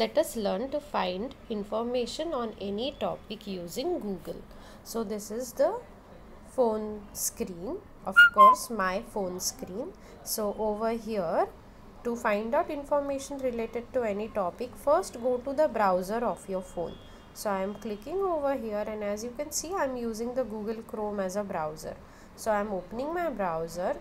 let us learn to find information on any topic using Google. So this is the phone screen of course my phone screen. So over here to find out information related to any topic first go to the browser of your phone. So I am clicking over here and as you can see I am using the Google Chrome as a browser. So I am opening my browser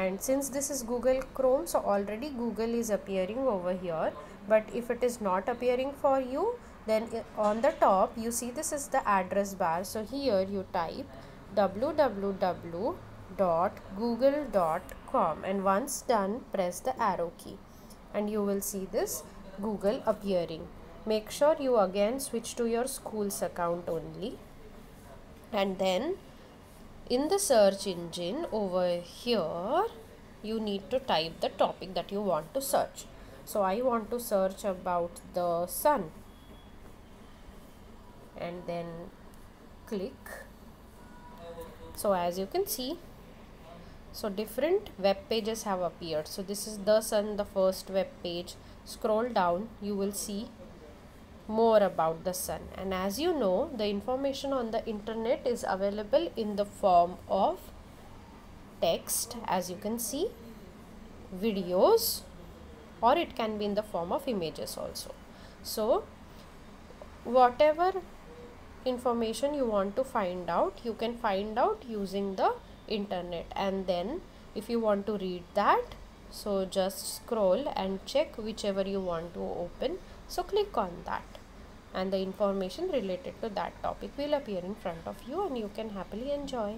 and since this is Google Chrome so already Google is appearing over here. But if it is not appearing for you then on the top you see this is the address bar. So here you type www.google.com and once done press the arrow key. And you will see this Google appearing. Make sure you again switch to your school's account only. And then in the search engine over here you need to type the topic that you want to search. So I want to search about the sun. And then click. So as you can see so different web pages have appeared. So this is the sun the first web page. Scroll down you will see more about the sun. And as you know the information on the internet is available in the form of text as you can see videos or it can be in the form of images also. So whatever information you want to find out you can find out using the internet. And then if you want to read that so just scroll and check whichever you want to open. So click on that. And the information related to that topic will appear in front of you and you can happily enjoy